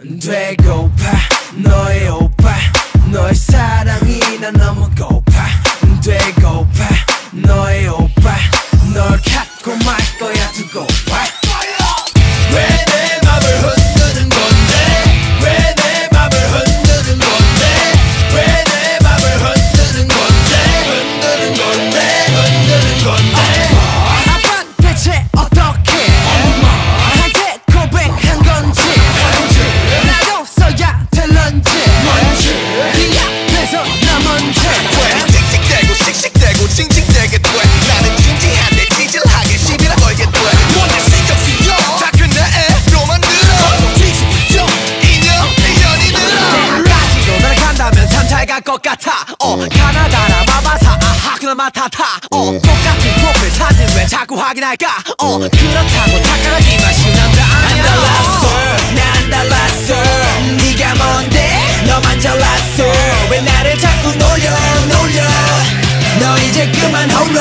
되고파 너의 오빠 너의 사랑이 나 너무 고파. 되고파. 맘을 맡아타. 어 똑같은 프로필 사진 왜 자꾸 확인할까? 어 그렇다고 착각하기만 신난다 안 달랐어. 난 달랐어. 네가 뭔데? 너만 잘났어. 왜 나를 자꾸 놀려 놀려? 너 이제 그만 홀라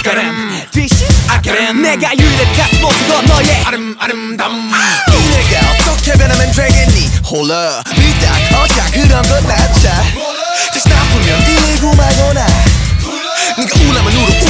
아까름 음. 뒤신 아까름 음. 내가 유일한 모습도 너의 아름 아름다움 내가 어떻게 변하면 되겠니? 홀라 믿다 어자 그런 건 낫자 다시 나쁘면 일고 말거나. 네가 울라면 울어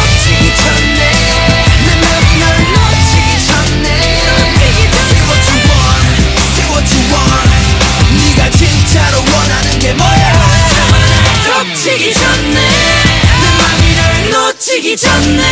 done.